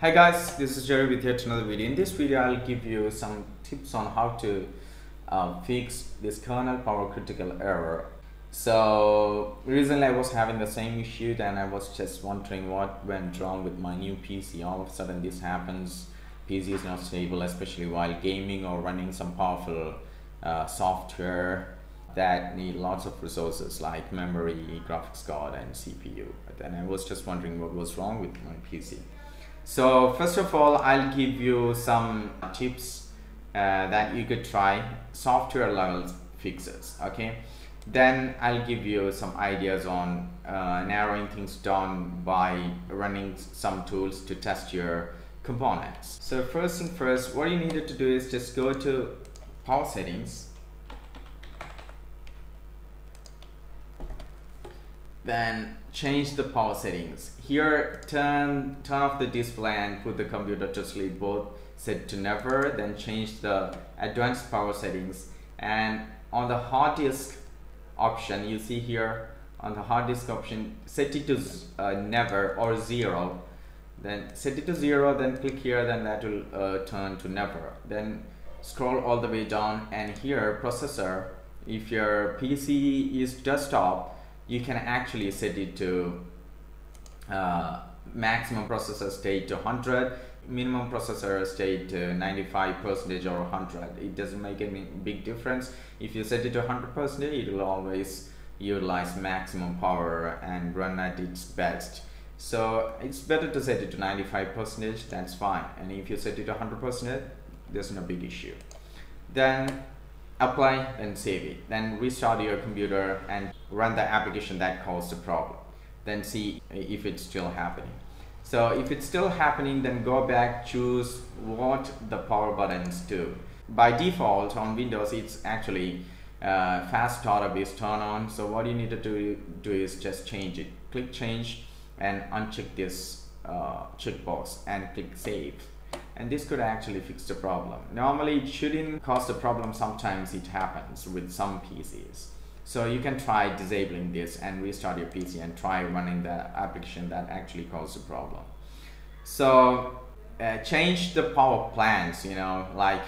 Hi guys, this is Jerry with yet another video. In this video, I'll give you some tips on how to uh, fix this kernel power critical error. So recently I was having the same issue and I was just wondering what went wrong with my new PC. All of a sudden this happens. PC is not stable, especially while gaming or running some powerful uh, software that need lots of resources like memory, graphics card and CPU. And I was just wondering what was wrong with my PC. So first of all, I'll give you some tips uh, that you could try software level fixes. Okay. Then I'll give you some ideas on uh, narrowing things down by running some tools to test your components. So first and first, what you needed to do is just go to power settings. Then change the power settings. Here, turn, turn off the display and put the computer to sleep both set to never, then change the advanced power settings. And on the hard disk option, you see here on the hard disk option, set it to uh, never or zero. Then set it to zero, then click here, then that will uh, turn to never. Then scroll all the way down and here processor, if your PC is desktop, you can actually set it to uh, maximum processor state to 100 minimum processor state to 95 percentage or 100 it doesn't make any big difference. If you set it to 100 percent it will always utilize maximum power and run at its best. So it's better to set it to 95 percentage that's fine. And if you set it to 100 percent there's no big issue. Then apply and save it. Then restart your computer and run the application that caused the problem. Then see if it's still happening. So if it's still happening then go back choose what the power buttons do. By default on windows it's actually uh, fast startup is turn on so what you need to do, do is just change it. Click change and uncheck this uh, checkbox and click save and this could actually fix the problem. Normally it shouldn't cause a problem, sometimes it happens with some PCs. So you can try disabling this and restart your PC and try running the application that actually caused the problem. So uh, change the power plans, you know, like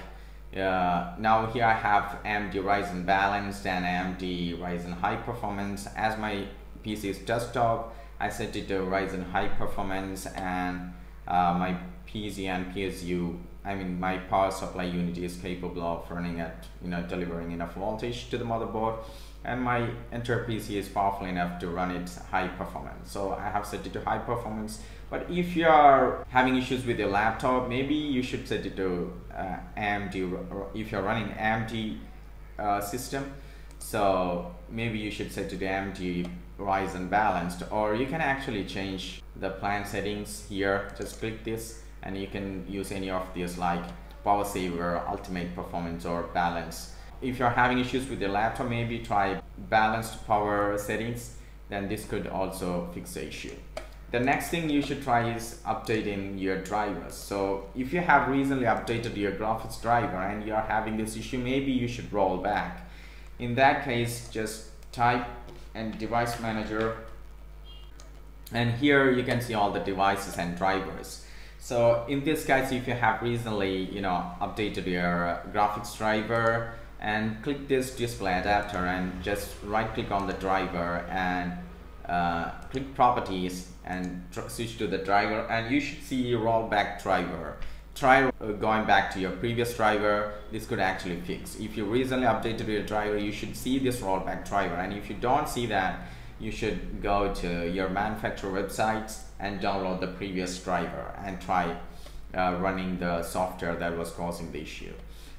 uh, now here I have AMD Ryzen balanced and AMD Ryzen high performance. As my PC is desktop, I set it to Ryzen high performance and uh, my And PSU, I mean my power supply unit is capable of running at, you know, delivering enough voltage to the motherboard and my entire PC is powerful enough to run it high performance. So I have set it to high performance. But if you are having issues with your laptop, maybe you should set it to uh, AMD, if you're running AMD uh, system. So maybe you should set it to AMD Ryzen balanced or you can actually change the plan settings here. Just click this and you can use any of these like power saver ultimate performance or balance. If you're having issues with your laptop maybe try balanced power settings then this could also fix the issue. The next thing you should try is updating your drivers. So if you have recently updated your graphics driver and you're having this issue maybe you should roll back. In that case just type and device manager. And here you can see all the devices and drivers so in this case, if you have recently, you know, updated your graphics driver and click this display adapter and just right click on the driver and uh, click properties and switch to the driver and you should see rollback driver. Try going back to your previous driver, this could actually fix. If you recently updated your driver, you should see this rollback driver and if you don't see that, you should go to your manufacturer websites and download the previous driver and try uh, running the software that was causing the issue.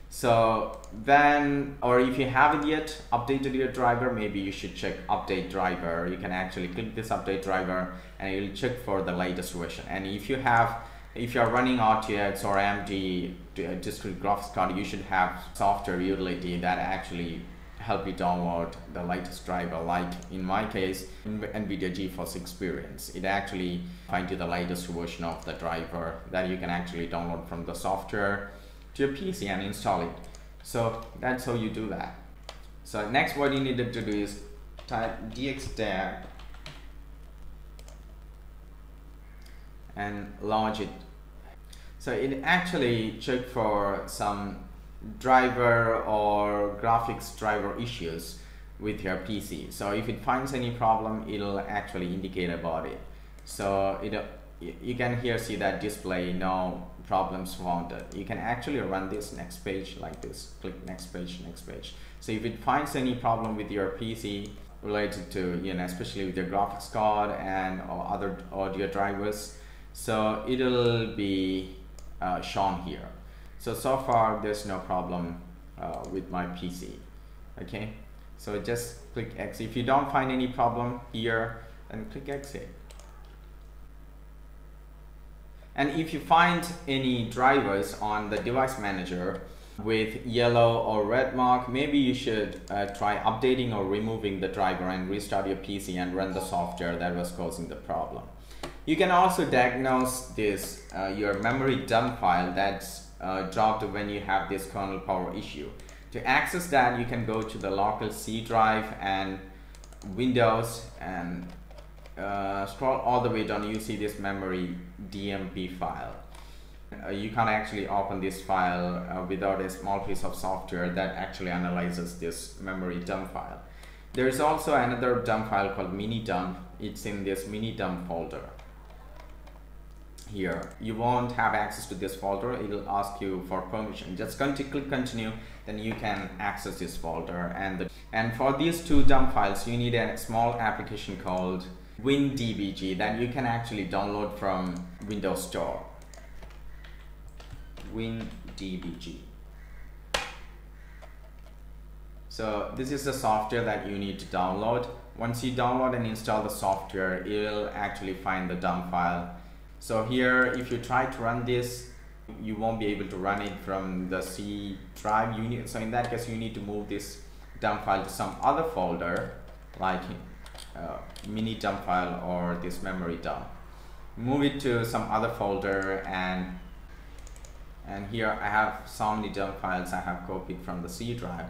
So then, or if you haven't yet updated your driver, maybe you should check update driver. You can actually click this update driver and you'll check for the latest version. And if you have, if you're running RTX or AMD uh, discrete graphics card, you should have software utility that actually help you download the latest driver like in my case nvidia geforce experience. It actually finds you the latest version of the driver that you can actually download from the software to your pc and install it. So that's how you do that. So next what you needed to do is type dxdiag and launch it. So it actually check for some driver or graphics driver issues with your PC. So if it finds any problem, it'll actually indicate about it. So it, you can here see that display no problems found. You can actually run this next page like this. Click next page, next page. So if it finds any problem with your PC related to, you know, especially with your graphics card and or other audio drivers, so it'll be uh, shown here. So, so far there's no problem uh, with my PC. Okay, so just click exit. If you don't find any problem here, then click exit. And if you find any drivers on the device manager with yellow or red mark, maybe you should uh, try updating or removing the driver and restart your PC and run the software that was causing the problem. You can also diagnose this, uh, your memory dump file that's uh, dropped when you have this kernel power issue. To access that, you can go to the local C drive and Windows and uh, scroll all the way down, you see this memory DMP file. Uh, you can't actually open this file uh, without a small piece of software that actually analyzes this memory dump file. There is also another dump file called mini dump. It's in this mini dump folder here. You won't have access to this folder. It'll ask you for permission. Just going to click continue then you can access this folder. And the, and for these two dump files you need a small application called WinDBG that you can actually download from Windows Store. WinDBG. So this is the software that you need to download. Once you download and install the software it'll actually find the dump file so here, if you try to run this, you won't be able to run it from the C drive. You need, so in that case, you need to move this dump file to some other folder, like uh, mini dump file or this memory dump. Move it to some other folder and and here I have so many dump files I have copied from the C drive.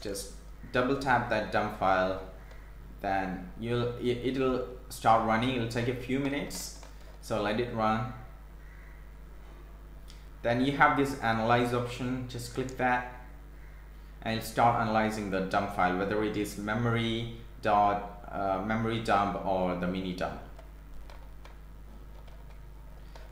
Just double tap that dump file, then you'll it, it'll start running. It'll take a few minutes so let it run. Then you have this analyze option. Just click that. And start analyzing the dump file whether it is memory dot uh, memory dump or the mini dump.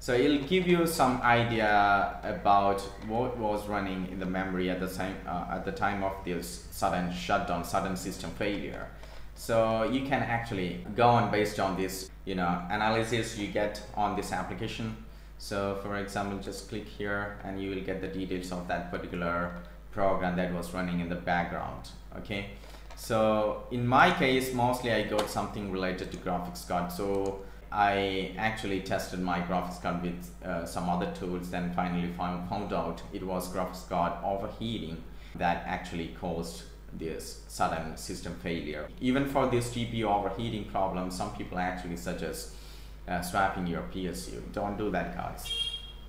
So it'll give you some idea about what was running in the memory at the time uh, at the time of this sudden shutdown sudden system failure. So you can actually go on based on this, you know, analysis you get on this application. So for example, just click here and you will get the details of that particular program that was running in the background. Okay. So in my case, mostly I got something related to graphics card. So I actually tested my graphics card with uh, some other tools then finally found, found out it was graphics card overheating that actually caused this sudden system failure. Even for this GPU overheating problem, some people actually suggest uh, swapping your PSU. Don't do that guys.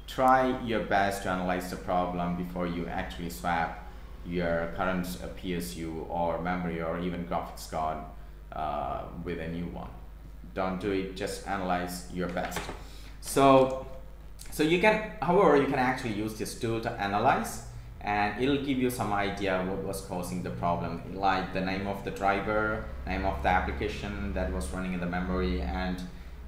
Try your best to analyze the problem before you actually swap your current uh, PSU or memory or even graphics card uh, with a new one. Don't do it, just analyze your best. So, so you can, however, you can actually use this tool to analyze and it'll give you some idea what was causing the problem like the name of the driver name of the application that was running in the memory and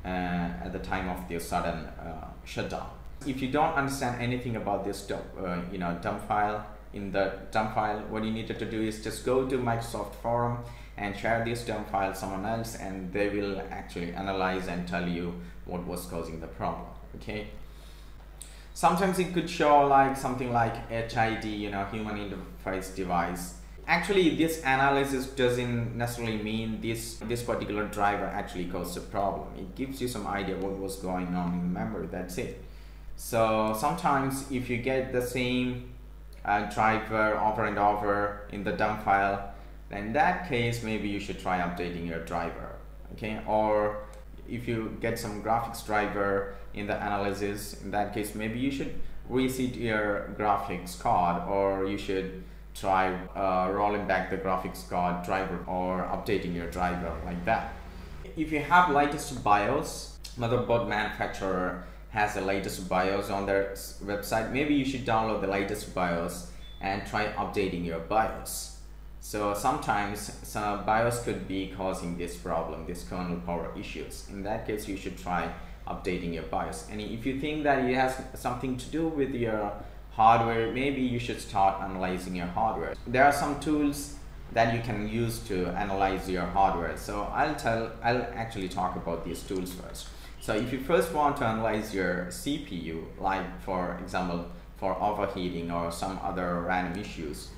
uh, at the time of the sudden uh, shutdown. If you don't understand anything about this dump, uh, you know dump file in the dump file what you needed to do is just go to Microsoft forum and share this dump file someone else and they will actually analyze and tell you what was causing the problem okay Sometimes it could show like something like HID, you know, human interface device. Actually, this analysis doesn't necessarily mean this, this particular driver actually caused a problem. It gives you some idea what was going on in the memory, that's it. So sometimes if you get the same uh, driver over and over in the dump file, then in that case, maybe you should try updating your driver, okay? Or if you get some graphics driver in the analysis in that case maybe you should reset your graphics card or you should try uh, rolling back the graphics card driver or updating your driver like that if you have latest BIOS motherboard manufacturer has the latest BIOS on their website, maybe you should download the latest BIOS and try updating your BIOS. So sometimes some BIOS could be causing this problem, this kernel power issues. In that case, you should try updating your BIOS. And if you think that it has something to do with your hardware, maybe you should start analyzing your hardware. There are some tools that you can use to analyze your hardware. So I'll tell, I'll actually talk about these tools first. So if you first want to analyze your CPU, like for example, for overheating or some other random issues,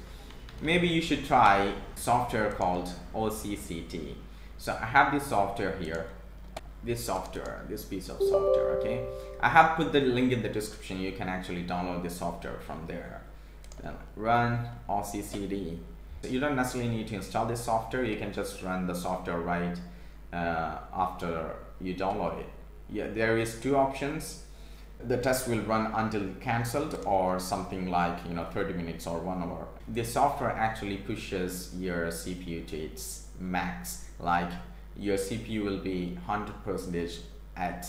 maybe you should try software called OCCT. So I have this software here, this software, this piece of software, okay? I have put the link in the description. You can actually download the software from there. Then run OCCT. You don't necessarily need to install this software. You can just run the software right uh, after you download it. Yeah, there is two options the test will run until cancelled or something like you know 30 minutes or one hour the software actually pushes your cpu to its max. Like your cpu will be 100% at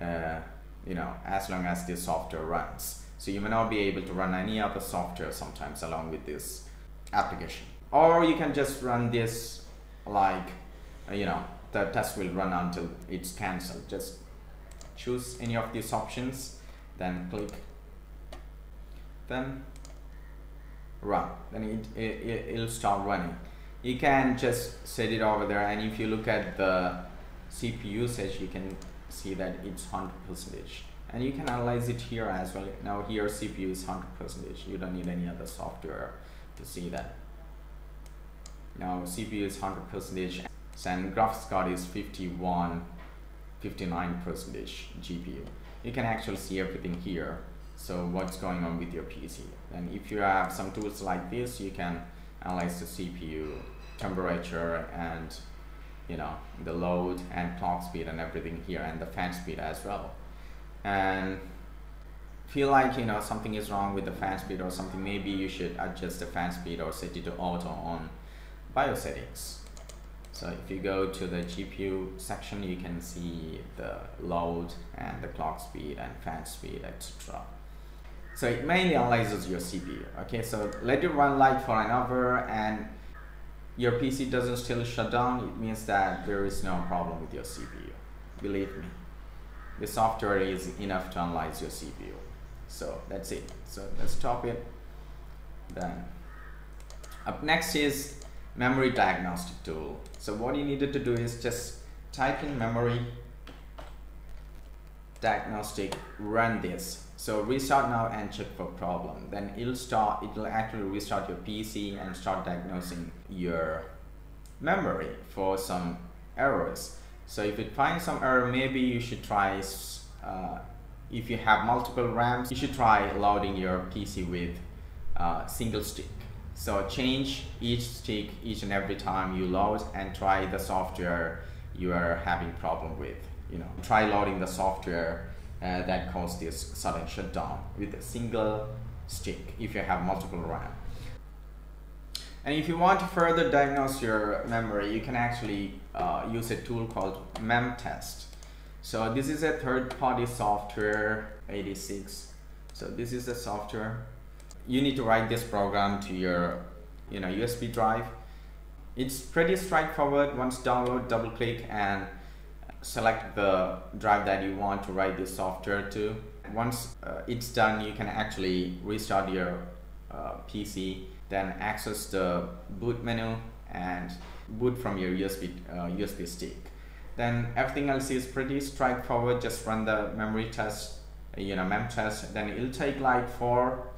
uh, you know as long as the software runs. So you may not be able to run any other software sometimes along with this application. Or you can just run this like uh, you know the test will run until it's cancelled. Just choose any of these options then click then run then it, it, it'll start running you can just set it over there and if you look at the CPU usage you can see that it's 100 percentage and you can analyze it here as well now here CPU is 100 percentage you don't need any other software to see that now CPU is 100 percentage and graphics card is 51 59 percentage GPU. You can actually see everything here. So what's going on with your PC. And if you have some tools like this, you can analyze the CPU temperature and you know the load and clock speed and everything here and the fan speed as well. And feel like you know something is wrong with the fan speed or something, maybe you should adjust the fan speed or set it to auto on BIOS settings. So if you go to the GPU section, you can see the load and the clock speed and fan speed, etc. So it mainly analyzes your CPU. Okay, so let it run like for an hour and your PC doesn't still shut down, it means that there is no problem with your CPU. Believe me, the software is enough to analyze your CPU. So that's it. So let's stop it. Then up next is memory diagnostic tool. So what you needed to do is just type in memory diagnostic, run this. So restart now and check for problem. Then it'll start, it'll actually restart your PC and start diagnosing your memory for some errors. So if it finds some error, maybe you should try, uh, if you have multiple RAMs, you should try loading your PC with uh, single stick. So change each stick each and every time you load and try the software you are having problem with. You know, try loading the software uh, that caused this sudden shutdown with a single stick if you have multiple RAM. And if you want to further diagnose your memory, you can actually uh, use a tool called MemTest. So this is a third-party software, 86. So this is the software you need to write this program to your you know USB drive. It's pretty straightforward. Once download, double click and select the drive that you want to write this software to. Once uh, it's done, you can actually restart your uh, PC, then access the boot menu and boot from your USB, uh, USB stick. Then everything else is pretty straightforward. Just run the memory test, you know, mem test. Then it'll take like four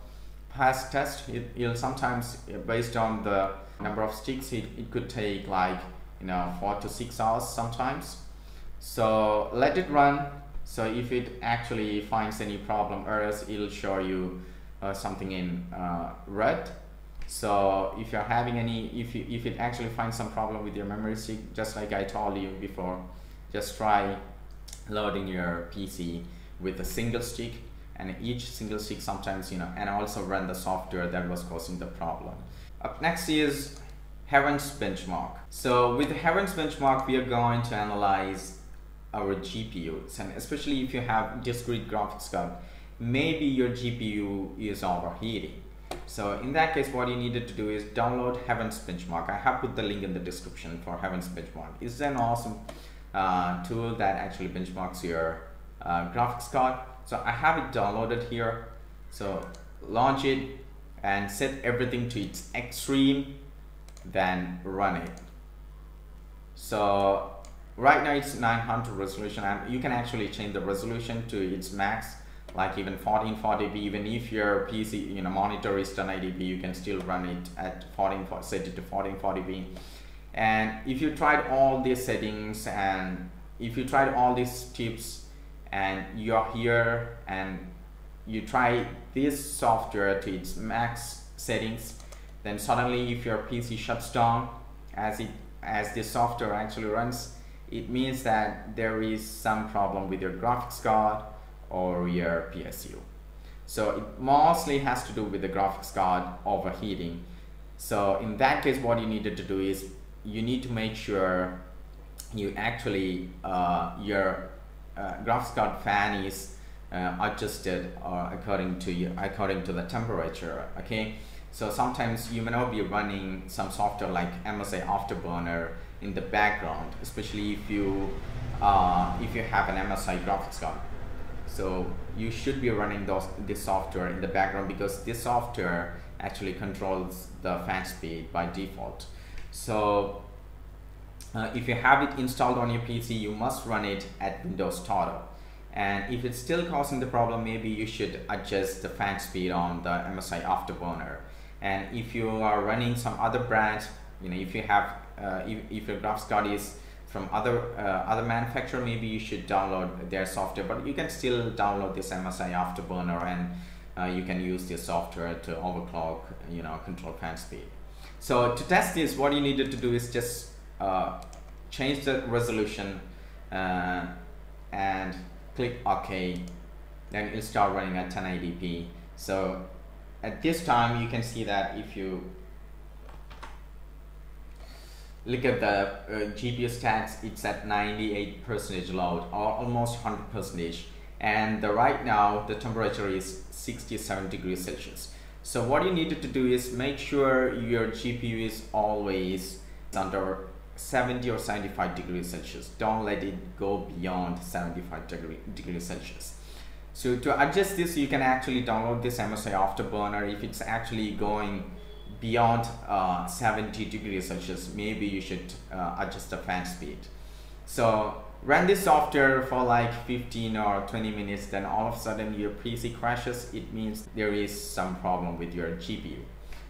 past test, it, will sometimes based on the number of sticks, it, it could take like you know four to six hours sometimes. So let it run. So if it actually finds any problem errors, it'll show you uh, something in uh, red. So if you're having any, if you, if it actually finds some problem with your memory stick, just like I told you before, just try loading your PC with a single stick and each single stick sometimes you know and also run the software that was causing the problem up next is Heaven's benchmark so with Heaven's benchmark we are going to analyze our GPUs and especially if you have discrete graphics card maybe your GPU is overheating. So in that case what you needed to do is download Heavens Benchmark. I have put the link in the description for Heavens Benchmark. It's an awesome uh, tool that actually benchmarks your uh, graphics card. So I have it downloaded here. So launch it and set everything to its extreme then run it. So right now it's 900 resolution and you can actually change the resolution to its max like even 1440p even if your pc you know monitor is 1080p you can still run it at 14 set it to 1440p and if you tried all these settings and if you tried all these tips and you're here and you try this software to its max settings then suddenly if your PC shuts down as it as this software actually runs it means that there is some problem with your graphics card or your PSU so it mostly has to do with the graphics card overheating. So in that case what you needed to do is you need to make sure you actually uh, your uh, graphics card fan is uh, adjusted uh, according to according to the temperature okay? So sometimes you may not be running some software like MSI Afterburner in the background especially if you uh, if you have an MSI graphics card. So you should be running those this software in the background because this software actually controls the fan speed by default. So uh, if you have it installed on your PC you must run it at Windows Toggle and if it's still causing the problem maybe you should adjust the fan speed on the MSI Afterburner. And if you are running some other brand, you know if you have if, if your graphics card is from other uh, other manufacturer maybe you should download their software but you can still download this MSI Afterburner and uh, you can use this software to overclock you know control fan speed. So to test this what you needed to do is just uh, change the resolution uh, and click OK. Then it'll start running at 1080p so at this time you can see that if you look at the uh, GPU stats it's at 98 percentage load or almost 100 percentage and the, right now the temperature is 67 degrees Celsius so what you needed to do is make sure your GPU is always under 70 or 75 degrees Celsius. Don't let it go beyond 75 degree, degrees Celsius. So to adjust this, you can actually download this MSI Afterburner. If it's actually going beyond uh, 70 degrees Celsius, maybe you should uh, adjust the fan speed. So run this software for like 15 or 20 minutes, then all of a sudden your PC crashes. It means there is some problem with your GPU.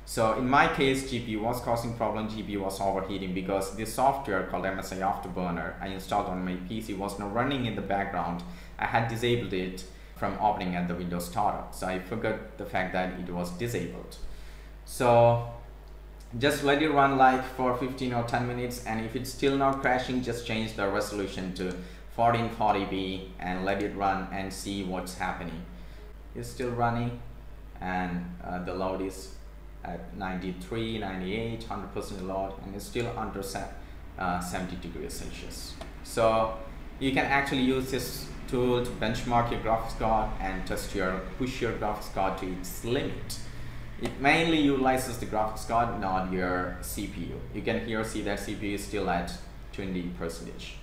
So in my case, GPU was causing problem, GPU was overheating because this software called MSI Afterburner I installed on my PC was not running in the background. I had disabled it from opening at the Windows startup. So I forgot the fact that it was disabled. So just let it run like for 15 or 10 minutes and if it's still not crashing, just change the resolution to 1440p and let it run and see what's happening. It's still running and uh, the load is at 93, 98, 100% load and it's still under uh, 70 degrees Celsius. So you can actually use this tool to benchmark your graphics card and test your push your graphics card to its limit. It mainly utilizes the graphics card, not your CPU. You can here see that CPU is still at 20 percentage.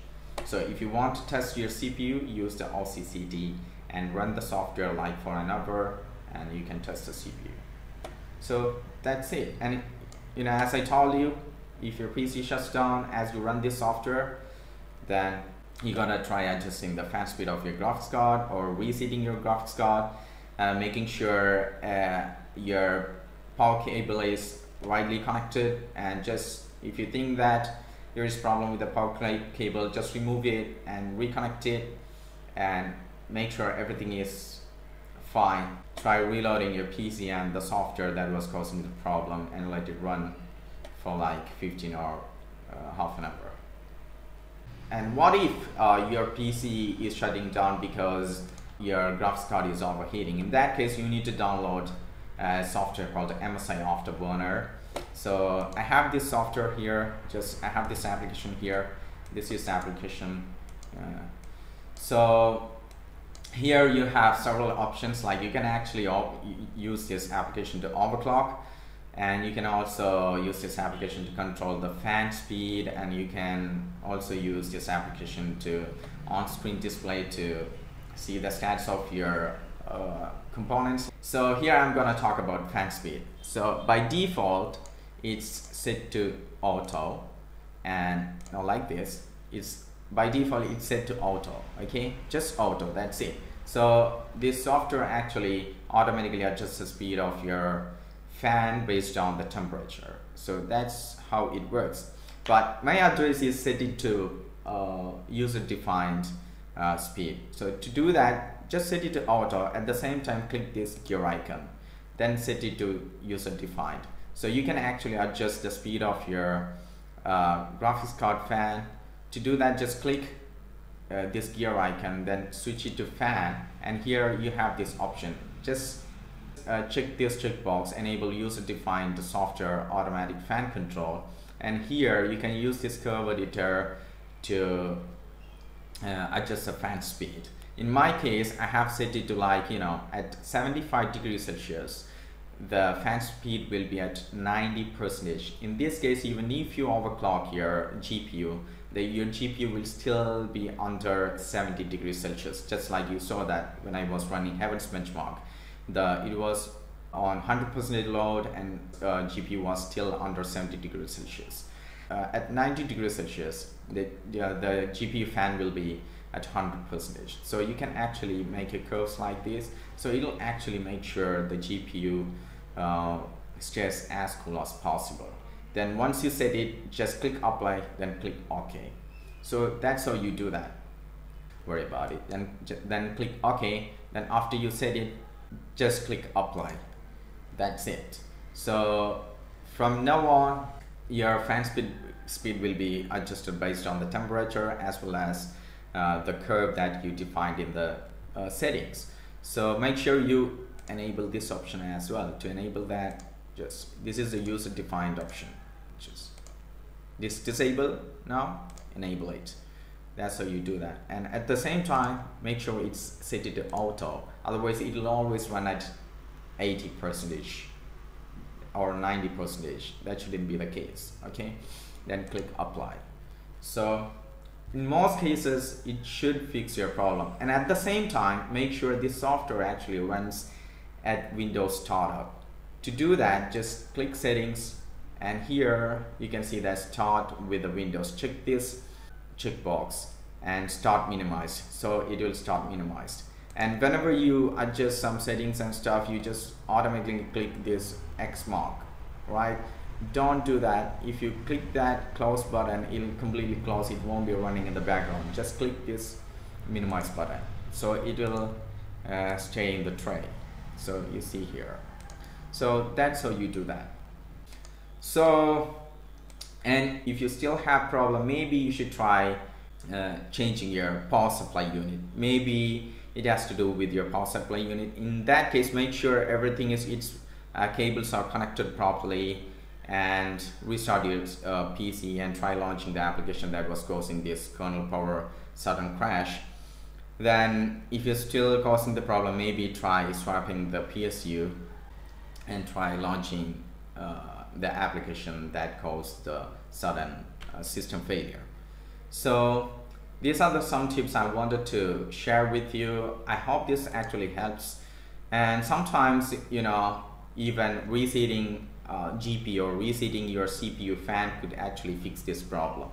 So if you want to test your CPU, use the OCCT and run the software like for an hour and you can test the CPU. So that's it. And you know, as I told you, if your PC shuts down as you run this software, then you gotta try adjusting the fan speed of your graphics card or resetting your graphics card, uh, making sure uh, your power cable is widely connected and just if you think that there is problem with the power cable just remove it and reconnect it and make sure everything is fine try reloading your PC and the software that was causing the problem and let it run for like 15 or uh, half an hour. And what if uh, your PC is shutting down because your graphics card is overheating? In that case, you need to download a software called MSI Afterburner. So I have this software here, just I have this application here. This is application. Uh, so here you have several options like you can actually use this application to overclock and you can also use this application to control the fan speed and you can also use this application to on-screen display to see the status of your uh, components so here I'm gonna talk about fan speed so by default it's set to auto and now like this it's by default it's set to auto okay just auto that's it so this software actually automatically adjusts the speed of your fan based on the temperature. So that's how it works. But my address is set it to uh, user defined uh, speed. So to do that, just set it to auto. At the same time, click this gear icon. Then set it to user defined. So you can actually adjust the speed of your uh, graphics card fan. To do that, just click uh, this gear icon, then switch it to fan. And here you have this option. Just uh, check this checkbox, enable user-defined software automatic fan control. And here you can use this curve editor to uh, adjust the fan speed. In my case, I have set it to like, you know, at 75 degrees Celsius, the fan speed will be at 90 percentage. In this case, even if you overclock your GPU, the, your GPU will still be under 70 degrees Celsius, just like you saw that when I was running Heaven's Benchmark the it was on 100% load and uh, GPU was still under 70 degrees Celsius. Uh, at 90 degrees Celsius, the, the, the GPU fan will be at 100%. So you can actually make a curves like this. So it'll actually make sure the GPU uh, stays as cool as possible. Then once you set it, just click apply, then click OK. So that's how you do that. Worry about it. Then, then click OK. Then after you set it, just click apply that's it so from now on your fan speed speed will be adjusted based on the temperature as well as uh, the curve that you defined in the uh, settings. So make sure you enable this option as well to enable that. Just this is a user defined option. Just this disable now enable it. That's how you do that. And at the same time make sure it's set to auto. Otherwise it will always run at 80 percentage or 90 percentage. That shouldn't be the case okay? Then click apply. So in most cases it should fix your problem. And at the same time make sure this software actually runs at Windows startup. To do that just click settings and here you can see that start with the Windows check this checkbox and start minimized so it will start minimized. And whenever you adjust some settings and stuff you just automatically click this X mark right don't do that. If you click that close button it'll completely close. It won't be running in the background. Just click this minimize button. So it will uh, stay in the tray. So you see here. So that's how you do that. So and if you still have problem maybe you should try uh, changing your power supply unit. Maybe it has to do with your power supply unit. In that case make sure everything is its uh, cables are connected properly and restart your uh, PC and try launching the application that was causing this kernel power sudden crash then if you're still causing the problem maybe try swapping the PSU and try launching uh, the application that caused the sudden uh, system failure so these are the some tips I wanted to share with you. I hope this actually helps. And sometimes, you know, even resetting uh, GPU or resetting your CPU fan could actually fix this problem.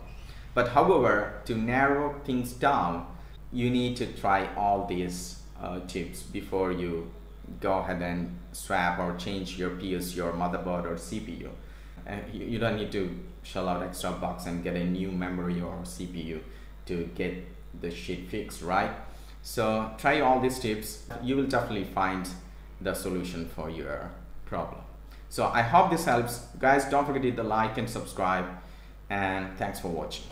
But however, to narrow things down, you need to try all these uh, tips before you go ahead and swap or change your PS, your motherboard or CPU. Uh, you, you don't need to shell out extra bucks and get a new memory or CPU to get the shit fixed, right? So try all these tips. You will definitely find the solution for your problem. So I hope this helps. Guys, don't forget to like and subscribe. And thanks for watching.